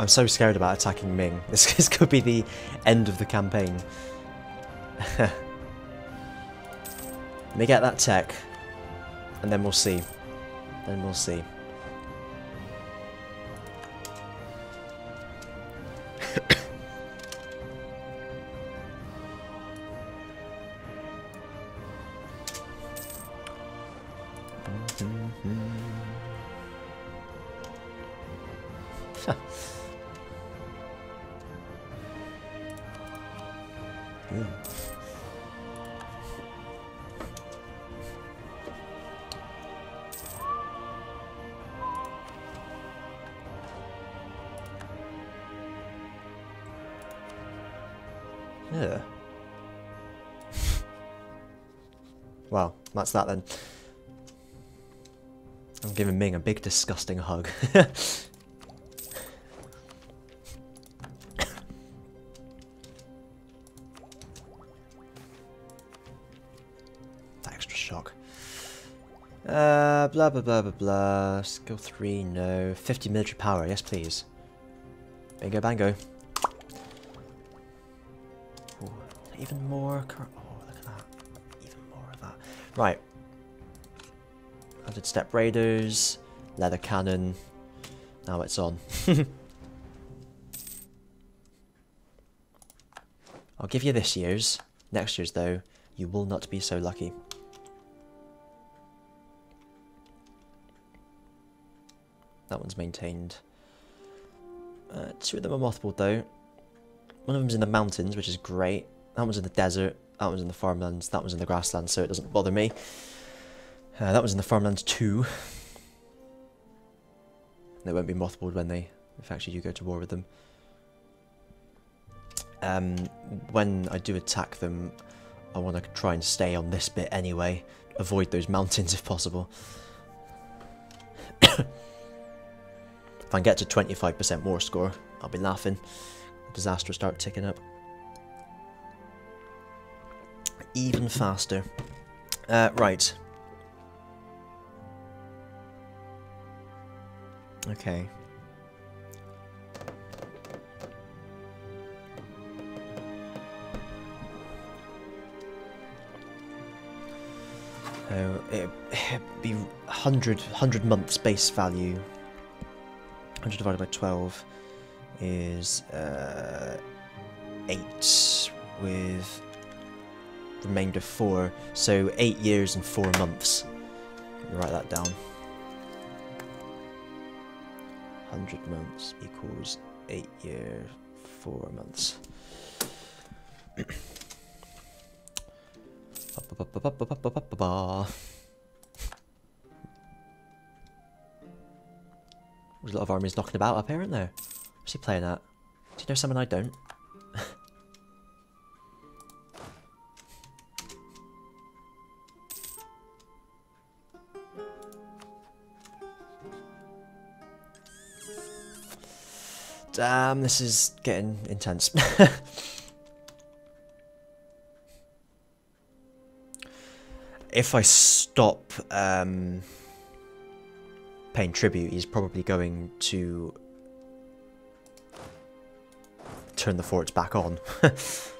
I'm so scared about attacking Ming. This, this could be the end of the campaign. Let me get that tech, and then we'll see. Then we'll see. That's that then. I'm giving Ming a big disgusting hug. that extra shock. Uh, blah blah blah blah blah. Skill 3, no. 50 military power, yes please. Bingo bango. Ooh, even more. Right. 100 steppe raiders, leather cannon. Now it's on. I'll give you this year's. Next year's, though, you will not be so lucky. That one's maintained. Uh, two of them are mothballed, though. One of them's in the mountains, which is great. That one's in the desert. That one's in the farmlands. That one's in the grasslands, so it doesn't bother me. Uh, that was in the farmlands too. They won't be mothballed when they, if actually you go to war with them. Um, when I do attack them, I want to try and stay on this bit anyway. Avoid those mountains if possible. if I can get to 25% more score, I'll be laughing. Disaster start ticking up. Even faster. Uh, right. Okay. So it, it'd be 100, 100 months base value. 100 divided by 12 is uh, 8 with remainder 4. So 8 years and 4 months. Write that down. 100 months equals 8 year 4 months. There's a lot of armies knocking about up here, aren't there? What's he playing at? Do you know someone I don't? Damn, this is getting intense. if I stop um, paying tribute, he's probably going to turn the forts back on.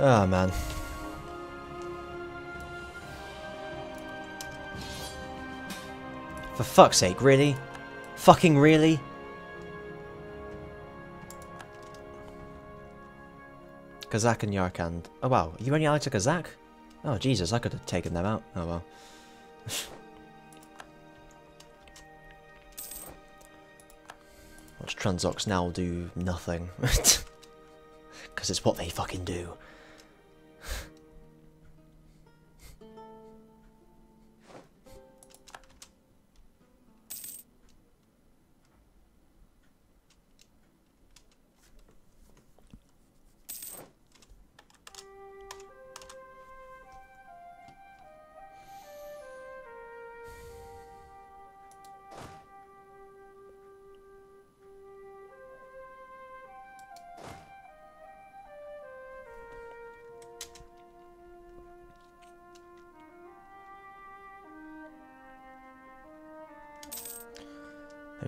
Ah, oh, man. For fuck's sake, really? Fucking really? Kazakh and Yarkand. Oh wow, you only allowed to Kazakh? Oh Jesus, I could have taken them out. Oh well. Watch Transox now do nothing. Because it's what they fucking do.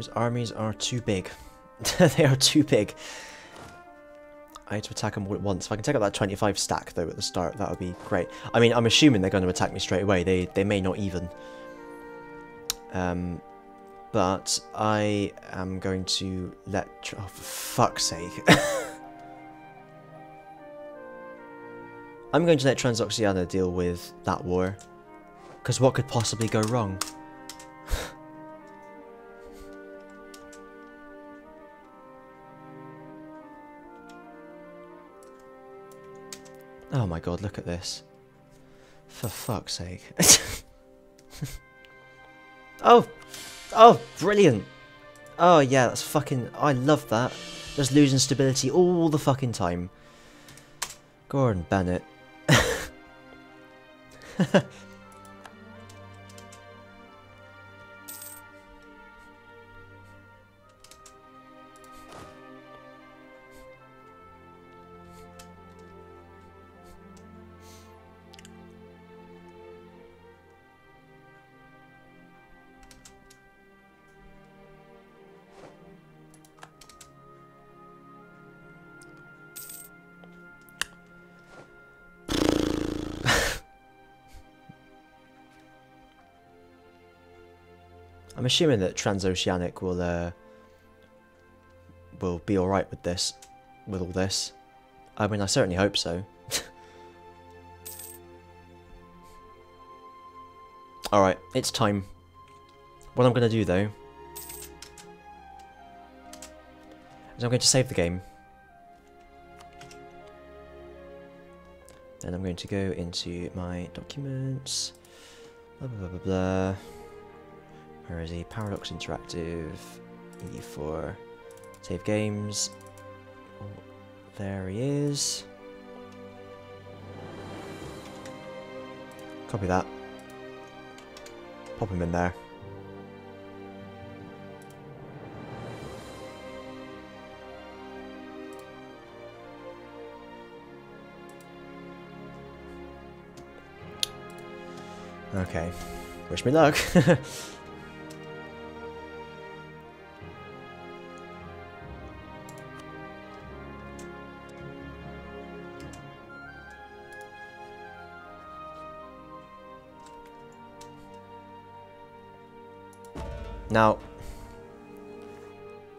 Those armies are too big. they are too big. I need to attack them all at once. If I can take out that 25 stack, though, at the start, that would be great. I mean, I'm assuming they're going to attack me straight away. They, they may not even. Um, but I am going to let... Oh, for fuck's sake. I'm going to let Transoxiana deal with that war. Because what could possibly go wrong? Oh my god, look at this. For fuck's sake. oh! Oh, brilliant! Oh yeah, that's fucking... I love that. Just losing stability all the fucking time. Gordon Bennett. I'm assuming that Transoxiana will uh, will be all right with this, with all this. I mean, I certainly hope so. all right, it's time. What I'm going to do though is I'm going to save the game. Then I'm going to go into my documents. Blah blah blah blah. blah. Where is he? Paradox Interactive. E4. Save games. Oh, there he is. Copy that. Pop him in there. Okay. Wish me luck. Now,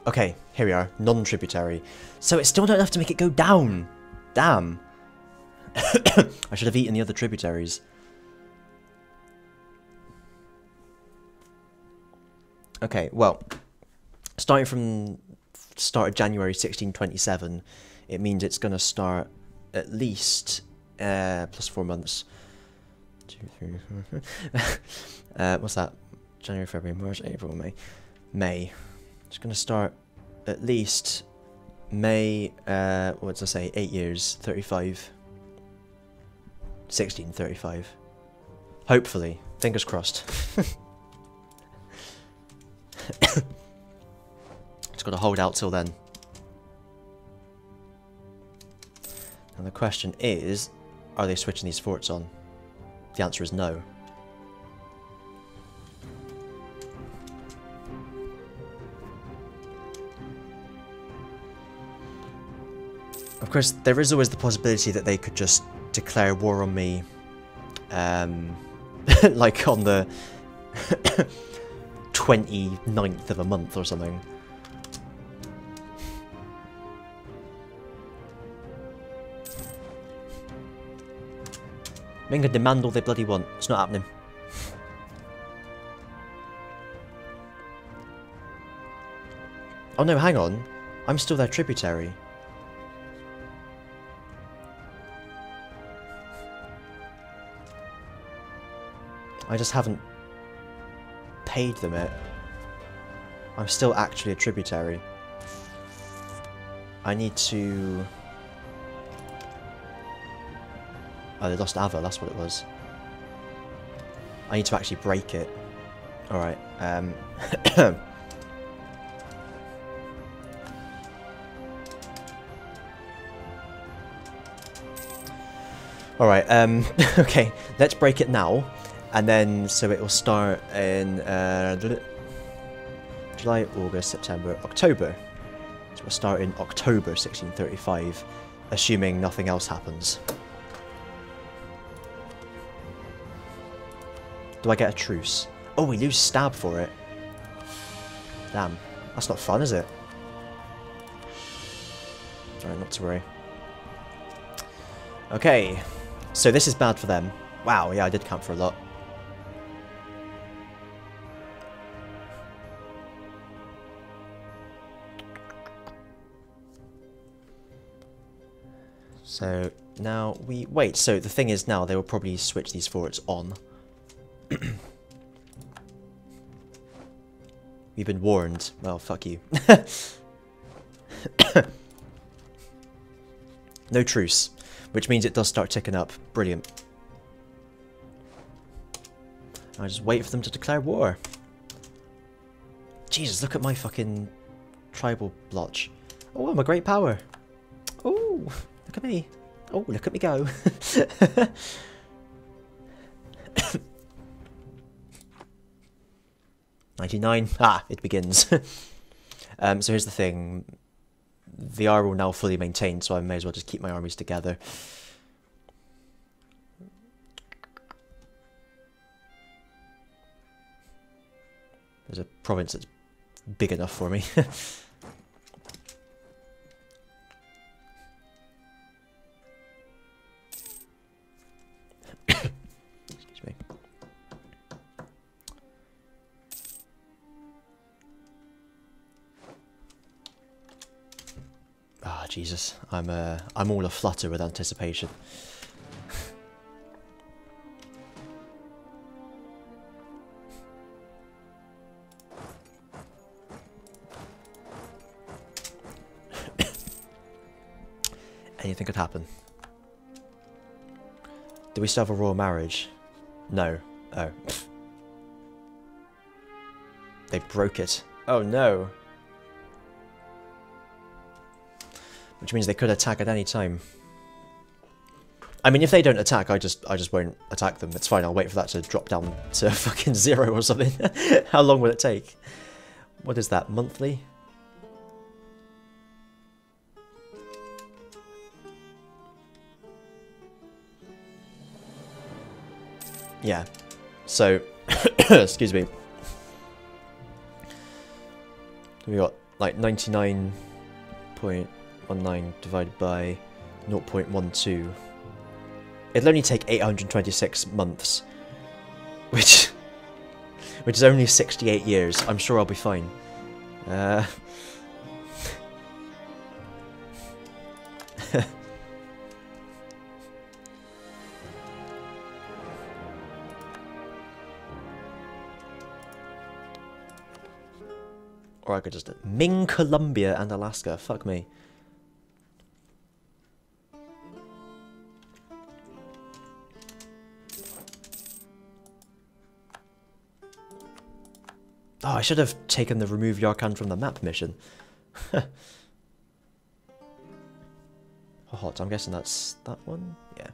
okay, here we are, non-tributary. So it's still not enough to make it go down. Damn. I should have eaten the other tributaries. Okay, well, starting from start of January 1627, it means it's going to start at least uh, plus four months. Two, three, four, uh, what's that? January, February, March, April, May. May. It's going to start at least May, uh, what did I say, 8 years, 35. 16, 35. Hopefully. Fingers crossed. Just got to hold out till then. And the question is, are they switching these forts on? The answer is no. Course, there is always the possibility that they could just declare war on me, um, like on the 29th of a month or something. They can demand all they bloody want. It's not happening. Oh no, hang on. I'm still their tributary. I just haven't paid them it. I'm still actually a tributary. I need to... Oh, they lost Ava, that's what it was. I need to actually break it. Alright, um... Alright, um, okay, let's break it now. And then, so it will start in uh, July, August, September, October. So we'll start in October 1635, assuming nothing else happens. Do I get a truce? Oh, we lose stab for it. Damn. That's not fun, is it? Alright, not to worry. Okay. So this is bad for them. Wow, yeah, I did count for a lot. So now we... Wait, so the thing is now they will probably switch these forts on. We've been warned. Well, fuck you. no truce which means it does start ticking up. Brilliant. I just wait for them to declare war. Jesus, look at my fucking tribal blotch. Oh, I'm a great power. Oh, look at me. Oh, look at me go. Ninety-nine. Ah, it begins. um, so here's the thing the R will now fully maintained, so I may as well just keep my armies together. There's a province that's big enough for me. Jesus, I'm uh, I'm all aflutter with anticipation. Anything could happen. Do we still have a royal marriage? No. Oh. They broke it. Oh no. Which means they could attack at any time. I mean, if they don't attack, I just I just won't attack them. It's fine. I'll wait for that to drop down to fucking zero or something. How long will it take? What is that? Monthly? Yeah. So, excuse me. We got like 99 point 0.19 divided by 0.12. It'll only take 826 months. Which... Which is only 68 years. I'm sure I'll be fine. Uh... or I could just... Ming, Columbia, and Alaska. Fuck me. Oh, I should have taken the remove Yarkand from the map mission. hot, I'm guessing that's that one? Yeah.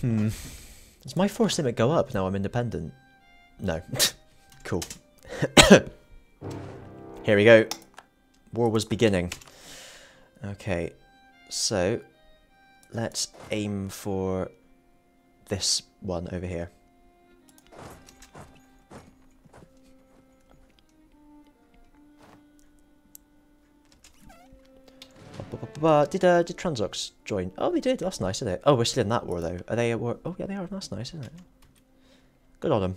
Hmm. Does my force limit go up now I'm independent? No. cool. Here we go. War was beginning. Okay, so let's aim for this one over here. Did uh, did Transox join? Oh, they did. That's nice, isn't it? Oh, we're still in that war though. Are they at war? Oh, yeah, they are. That's nice, isn't it? Good on them.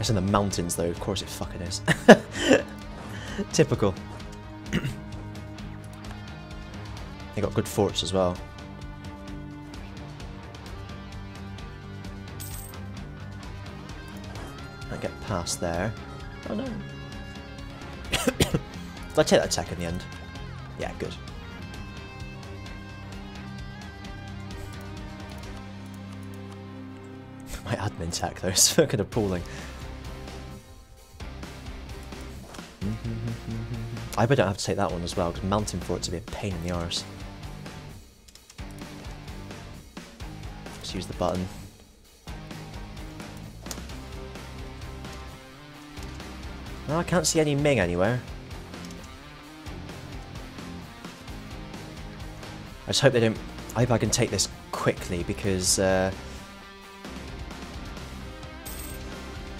It's in the mountains though. Of course, it fucking is. Typical. They got good forts as well. I get past there. Oh no. Did I take that attack in the end? Yeah, good. My admin tech though is fucking appalling. I bet I don't have to take that one as well, because mounting for it to be a pain in the arse. Just use the button. No, I can't see any Ming anywhere. I just hope they don't... I hope I can take this quickly, because... Uh,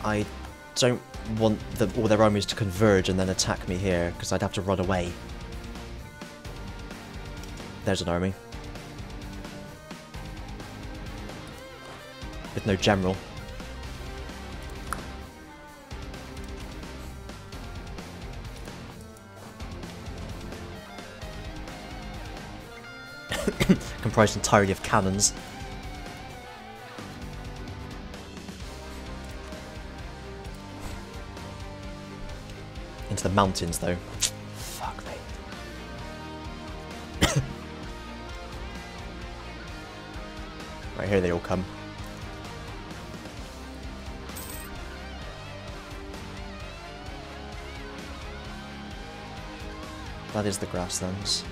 I don't want the, all their armies to converge and then attack me here, because I'd have to run away. There's an army. No general. Comprised entirely of cannons. Into the mountains, though. Fuck me. right here they all come. That is the grasslands.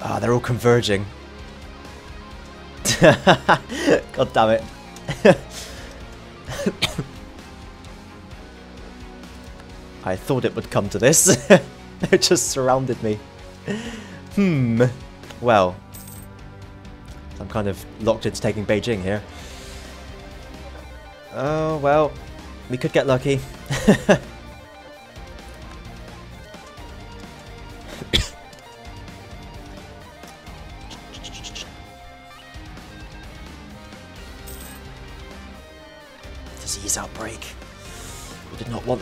Ah, they're all converging. God damn it. I thought it would come to this. it just surrounded me. Hmm. Well. I'm kind of locked into taking Beijing here. Oh, well. We could get lucky.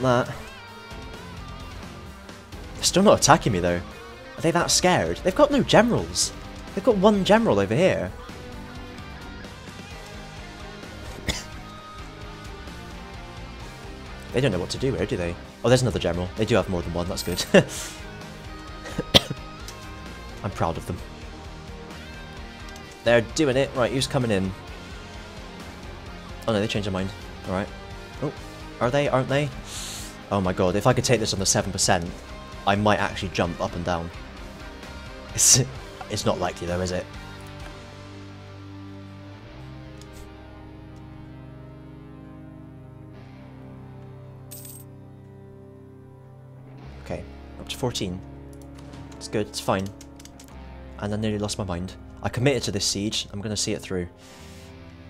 that. They're still not attacking me though. Are they that scared? They've got no generals. They've got one general over here. they don't know what to do here, do they? Oh, there's another general. They do have more than one, that's good. I'm proud of them. They're doing it. Right, who's coming in? Oh no, they changed their mind. Alright. Oh, are they? Aren't they? Oh my god, if I could take this on the 7%, I might actually jump up and down. It's, it's not likely though, is it? Okay, up to 14. It's good, it's fine. And I nearly lost my mind. I committed to this siege, I'm going to see it through.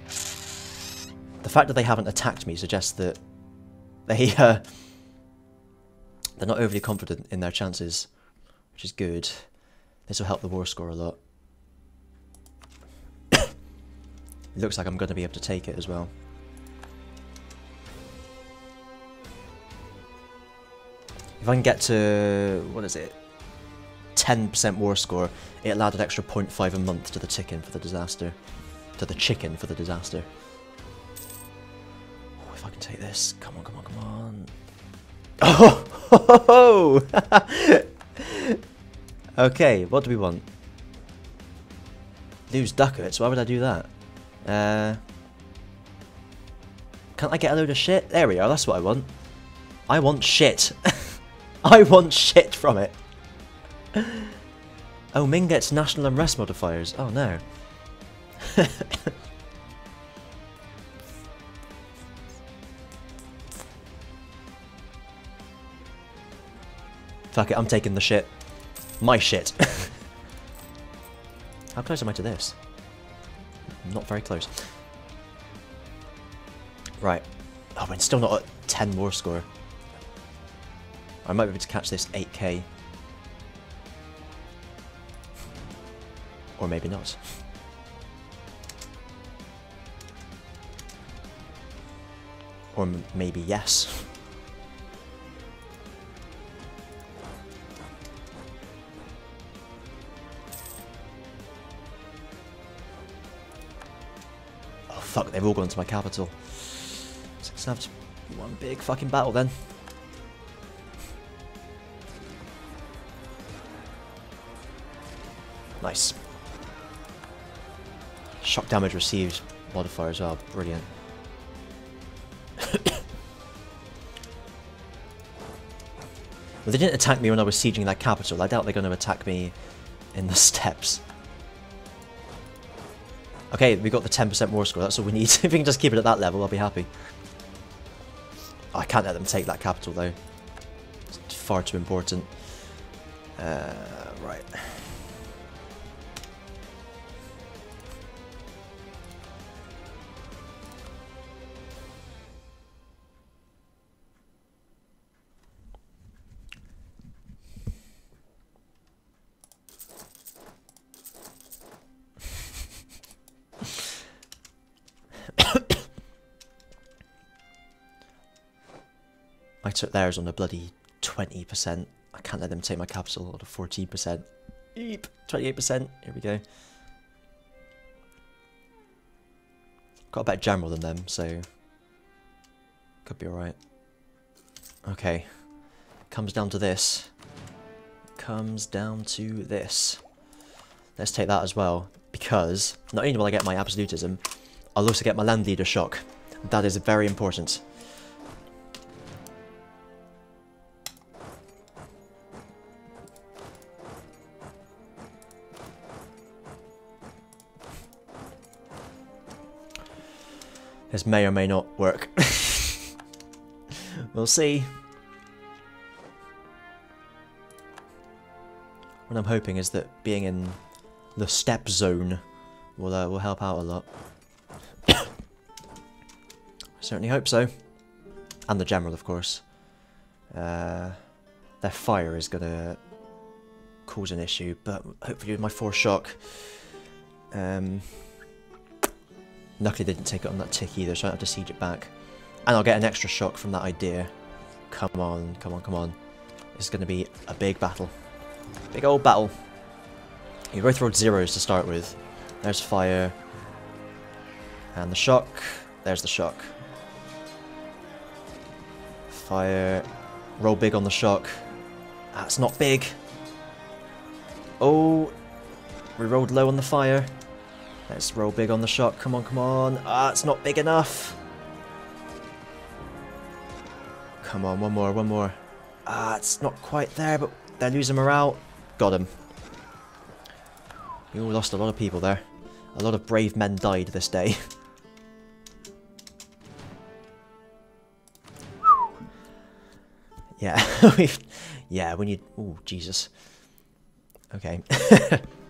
The fact that they haven't attacked me suggests that they, uh, they're not overly confident in their chances, which is good. This will help the war score a lot. it looks like I'm going to be able to take it as well. If I can get to, what is it, 10% war score, it'll add an extra 0.5 a month to the chicken for the disaster. To the chicken for the disaster. Oh, if I can take this, come on, come on, come on. Oh! okay, what do we want? Lose ducats, why would I do that? Uh, can't I get a load of shit? There we are, that's what I want. I want shit. I want shit from it. Oh, Ming gets national unrest modifiers. Oh no. Fuck it, I'm taking the shit. My shit. How close am I to this? Not very close. Right. Oh, we're still not at 10 more score. I might be able to catch this 8k. Or maybe not. Or maybe yes. Fuck, they've all gone to my capital. So it's gonna have to be one big fucking battle then. Nice. Shock damage received modifier as well, brilliant. Well, they didn't attack me when I was sieging that capital. I doubt they're going to attack me in the steppes. Okay, we got the 10% more score. That's all we need. if we can just keep it at that level, I'll be happy. Oh, I can't let them take that capital, though. It's far too important. Uh, right. Took theirs on a bloody 20%. I can't let them take my capital on a 14%. Eep, 28%. Here we go. Got a better general than them, so could be alright. Okay. Comes down to this. Comes down to this. Let's take that as well, because not only will I get my absolutism, I'll also get my land leader shock. That is very important. This may or may not work. we'll see. What I'm hoping is that being in the steppe zone will uh, will help out a lot. I certainly hope so. And the general, of course. Uh, their fire is going to cause an issue, but hopefully with my force shock, um, Luckily they didn't take it on that tick either, so I don't have to siege it back. And I'll get an extra shock from that idea. Come on, come on, come on. It's going to be a big battle. Big old battle. You both rolled zeros to start with. There's fire. And the shock. There's the shock. Fire. Roll big on the shock. That's not big. Oh. We rolled low on the fire. Let's roll big on the shot. Come on, come on. Ah, it's not big enough. Come on, one more, one more. Ah, it's not quite there, but they're losing morale. Got him. We all lost a lot of people there. A lot of brave men died this day. yeah, we've... Yeah, when you... Oh, Jesus. Okay.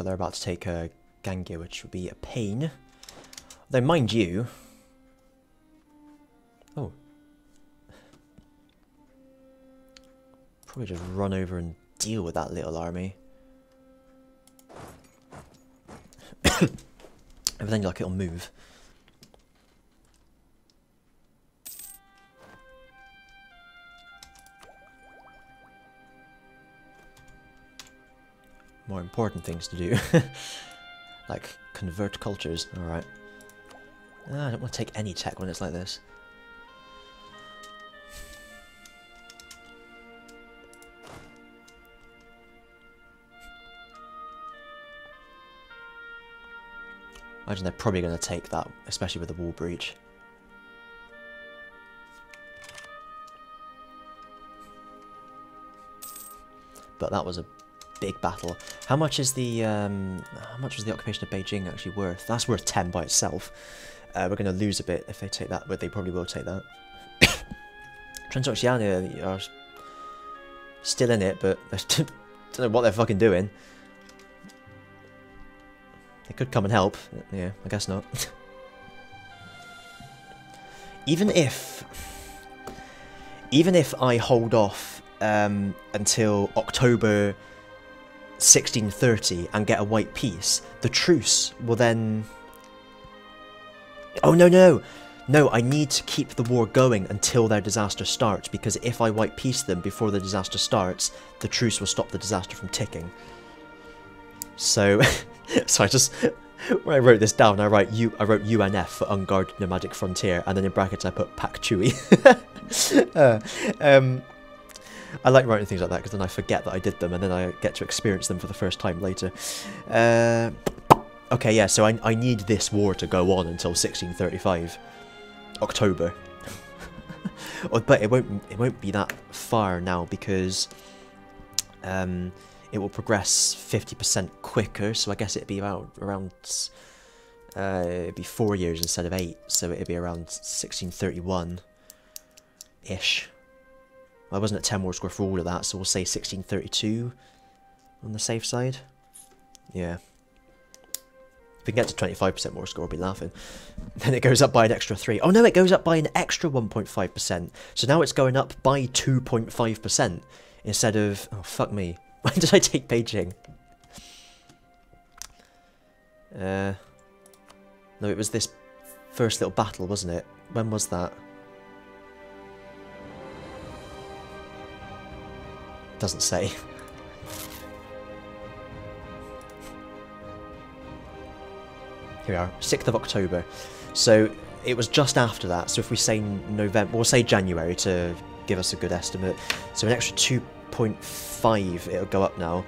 So they're about to take a uh, which would be a pain. Though, mind you... Oh. Probably just run over and deal with that little army. Everything like it'll move. More important things to do. like convert cultures, alright. Ah, I don't want to take any tech when it's like this. imagine they're probably going to take that, especially with the wall breach. But that was a big battle. How much is the um, how much was the occupation of Beijing actually worth? That's worth 10 by itself. Uh, we're going to lose a bit if they take that, but they probably will take that. Transoxiana are still in it, but I don't know what they're fucking doing. They could come and help. Yeah, I guess not. even if... Even if I hold off um, until October 1630 and get a white peace, the truce will then... Oh, no, no! No, I need to keep the war going until their disaster starts, because if I white peace them before the disaster starts, the truce will stop the disaster from ticking. So, so I just, when I wrote this down, I write U, I wrote UNF for Unguarded Nomadic Frontier, and then in brackets I put Pak Chui. uh, um, I like writing things like that because then I forget that I did them, and then I get to experience them for the first time later. Uh, okay, yeah, so I, I need this war to go on until 1635, October. but it won't it won't be that far now because um, it will progress 50% quicker, so I guess it'd be about around uh, it'd be four years instead of eight, so it'd be around 1631-ish. Well, I wasn't at 10 war score for all of that, so we'll say 1632 on the safe side. Yeah. If we can get to 25% more score, we'll be laughing. Then it goes up by an extra 3. Oh no, it goes up by an extra 1.5%. So now it's going up by 2.5% instead of... Oh, fuck me. When did I take Beijing? Uh, no, it was this first little battle, wasn't it? When was that? Doesn't say. Here we are, 6th of October. So it was just after that. So if we say November, we'll say January to give us a good estimate. So an extra 2.5 it'll go up now.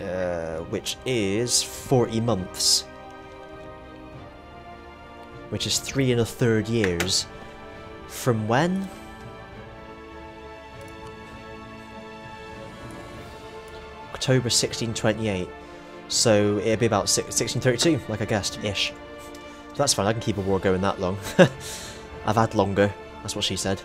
Uh, which is 40 months. Which is three and a third years. From when? October 1628. So it'd be about 1632, like I guessed, ish. So that's fine, I can keep a war going that long. I've had longer, that's what she said.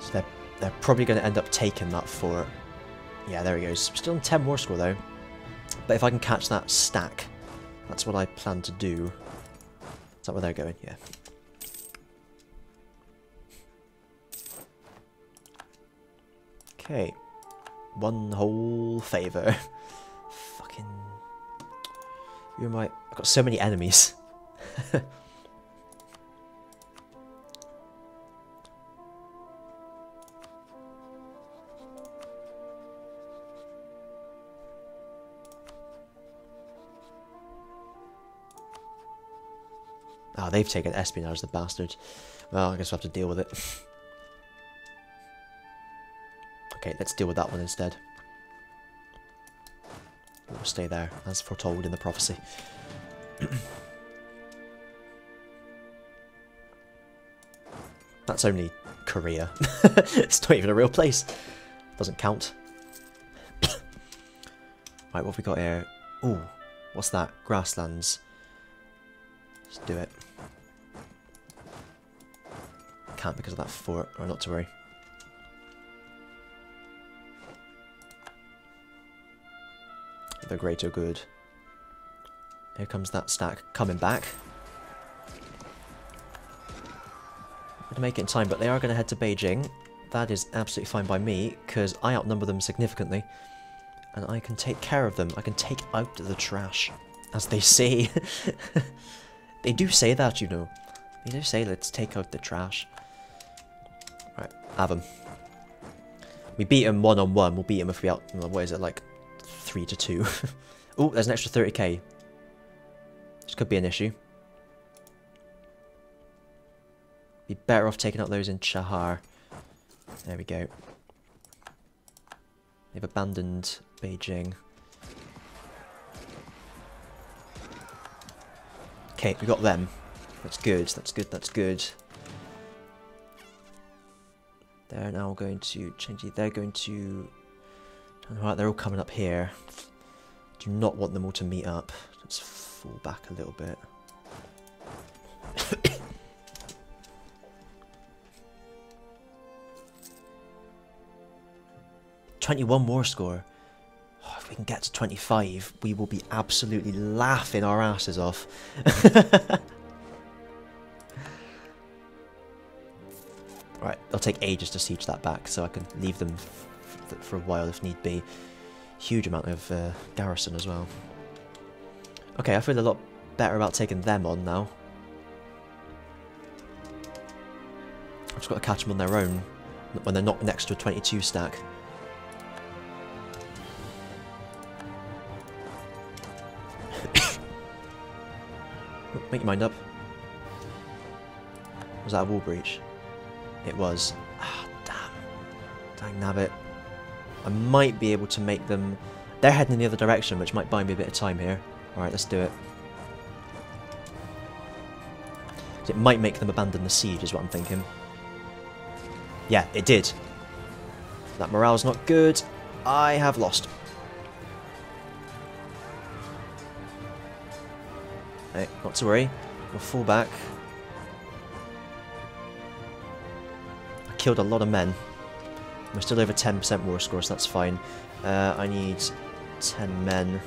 So they're, they're probably going to end up taking that fort. Yeah, there he goes. Still in 10 war score though. But if I can catch that stack, that's what I plan to do. Is that where they're going? Yeah. Okay. One whole favour. Fucking... Am I? I've got so many enemies. they've taken espionage, the bastards. Well, I guess we'll have to deal with it. okay, let's deal with that one instead. We'll stay there, as foretold in the prophecy. That's only Korea. it's not even a real place. Doesn't count. right, what have we got here? Ooh, what's that? Grasslands. Let's do it. Can't because of that fort, or not to worry. The greater good. Here comes that stack coming back. To make it in time, but they are going to head to Beijing. That is absolutely fine by me, because I outnumber them significantly. And I can take care of them. I can take out the trash, as they say. They do say that, you know. They do say, let's take out the trash. Right, have him. We beat him one on one. We'll beat him if we out. What is it, like three to two? oh, there's an extra 30k. This could be an issue. Be better off taking out those in Chahar. There we go. They've abandoned Beijing. Okay, we got them. That's good, that's good, that's good. They're now going to change it. They're going to... Alright, they're all coming up here. Do not want them all to meet up. Let's fall back a little bit. 21 more score. Oh, if we can get to 25, we will be absolutely laughing our asses off. it'll take ages to siege that back, so I can leave them for a while if need be. Huge amount of uh, garrison as well. Okay, I feel a lot better about taking them on now. I've just got to catch them on their own when they're not next to a 22 stack. Make your mind up. Was that a wall breach? It was. Ah, damn. Dang nabbit. I might be able to make them... They're heading in the other direction, which might buy me a bit of time here. Alright, let's do it. It might make them abandon the siege, is what I'm thinking. Yeah, it did. That morale's not good. I have lost. Hey, not to worry. We'll fall back. Killed a lot of men. We're still over 10% war score, so that's fine. Uh, I need 10 men.